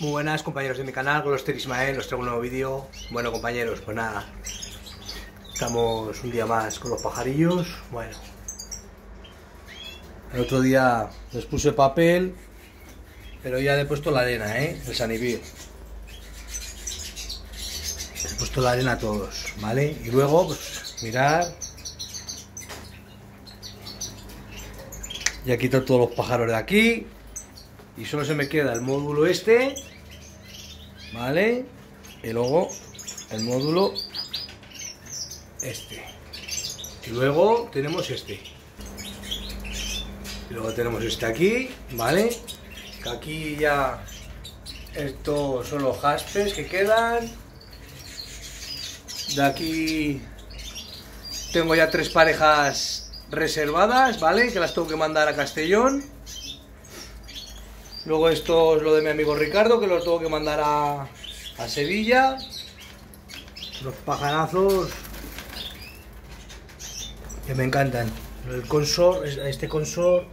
Muy buenas compañeros de mi canal, Gloster Ismael, os traigo un nuevo vídeo. Bueno compañeros, pues nada, estamos un día más con los pajarillos. Bueno, el otro día les puse papel, pero ya he puesto la arena, ¿eh? El sanivío. Les he puesto la arena a todos, ¿vale? Y luego, pues, mirar. Ya quito todos los pájaros de aquí. Y solo se me queda el módulo este. ¿Vale? Y luego el módulo este. Y luego tenemos este. Y luego tenemos este aquí, ¿vale? Que aquí ya estos son los jaspes que quedan. De aquí tengo ya tres parejas reservadas, ¿vale? Que las tengo que mandar a Castellón. Luego esto es lo de mi amigo Ricardo, que lo tengo que mandar a, a Sevilla. Los pajarazos que me encantan. El consor, este consor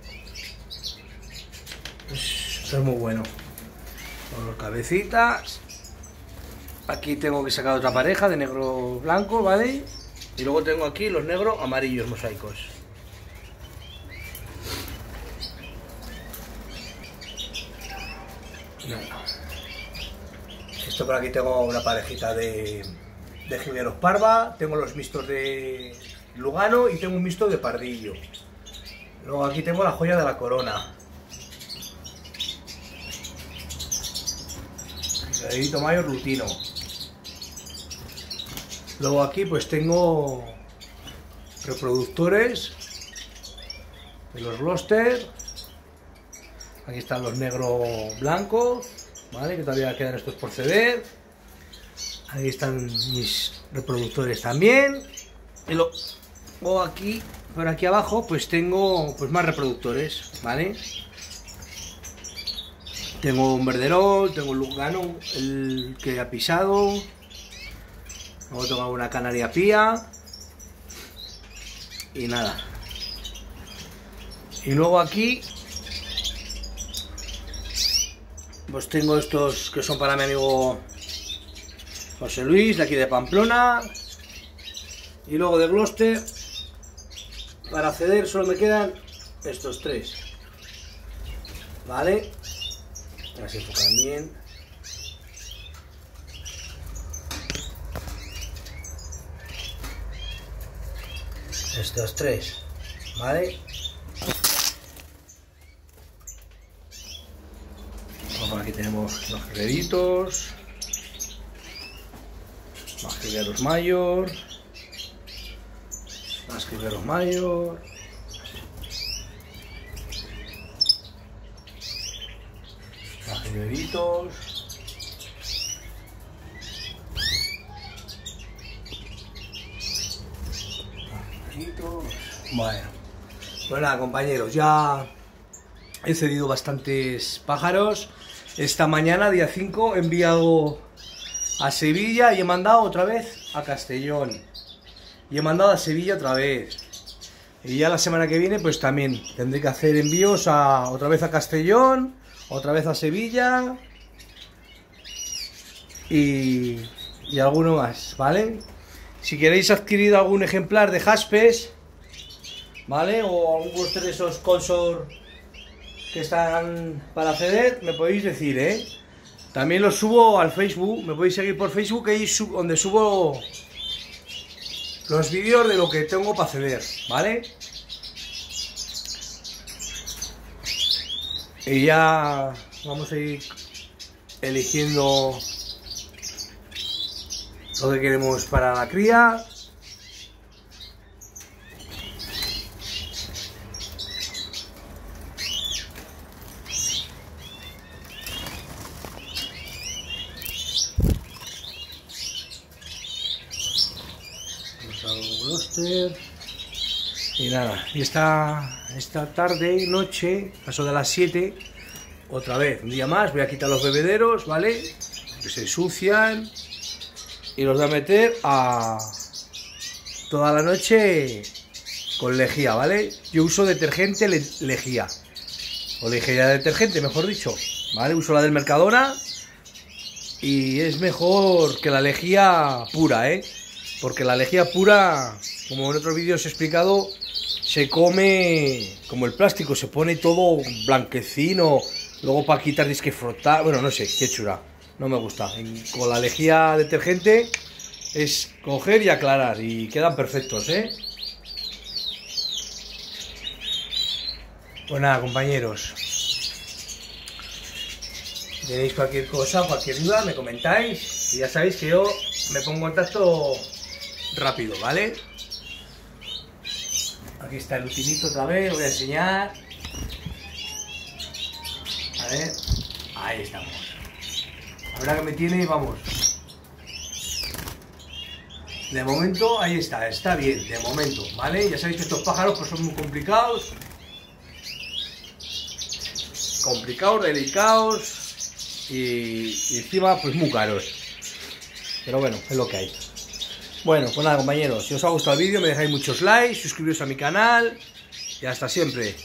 es, muy bueno. Con los cabecitas. Aquí tengo que sacar otra pareja de negro blanco, ¿vale? Y luego tengo aquí los negros amarillos mosaicos. Esto por aquí tengo una parejita de, de parva, tengo los mixtos de Lugano y tengo un mixto de pardillo. Luego aquí tengo la joya de la corona. Edito mayor rutino. Luego aquí pues tengo reproductores de los roster. Aquí están los negros blancos, ¿vale? Que todavía quedan estos por ceder. Ahí están mis reproductores también. Y luego aquí, por aquí abajo, pues tengo pues más reproductores, ¿vale? Tengo un verderol, tengo un lugano, el que ha pisado. Luego tengo una canaria pía. Y nada. Y luego aquí pues tengo estos que son para mi amigo José Luis, de aquí de Pamplona. Y luego de Gloucester, para acceder solo me quedan estos tres. ¿Vale? Enfocan bien. Estos tres. ¿Vale? Aquí tenemos los jilgueritos, más jilgueros mayor, más jilgueros mayor. Más jilgueritos. Bueno, pues nada compañeros, ya he cedido bastantes pájaros. Esta mañana, día 5, he enviado a Sevilla y he mandado otra vez a Castellón. Y he mandado a Sevilla otra vez. Y ya la semana que viene, pues también tendré que hacer envíos a otra vez a Castellón, otra vez a Sevilla y, y alguno más, ¿vale? Si queréis adquirir algún ejemplar de Jaspes, ¿vale? O algún de esos consor que están para acceder, me podéis decir, ¿eh? También los subo al Facebook, me podéis seguir por Facebook, ahí donde subo los vídeos de lo que tengo para acceder, ¿vale? Y ya vamos a ir eligiendo lo que queremos para la cría. Y nada, y esta, esta tarde y noche, paso de las 7, otra vez, un día más, voy a quitar los bebederos, ¿vale? Que se ensucian y los voy a meter a toda la noche con lejía, ¿vale? Yo uso detergente lejía, o lejía detergente, mejor dicho, ¿vale? Uso la del Mercadona, y es mejor que la lejía pura, ¿eh? Porque la lejía pura, como en otros vídeos he explicado, se come como el plástico, se pone todo blanquecino, luego para quitar tienes que frotar, bueno, no sé, qué chura, no me gusta. con la lejía detergente es coger y aclarar y quedan perfectos, ¿eh? Pues nada, compañeros. Tenéis cualquier cosa, cualquier duda, me comentáis. Y ya sabéis que yo me pongo en contacto rápido, ¿vale? Aquí está el utilito otra vez, voy a enseñar. A ahí estamos. Ahora que me tiene, vamos. De momento, ahí está, está bien, de momento, ¿vale? Ya sabéis que estos pájaros pues, son muy complicados complicados, delicados y, encima pues muy caros. Pero bueno, es lo que hay. Bueno, pues nada compañeros, si os ha gustado el vídeo me dejáis muchos likes, suscribiros a mi canal y hasta siempre.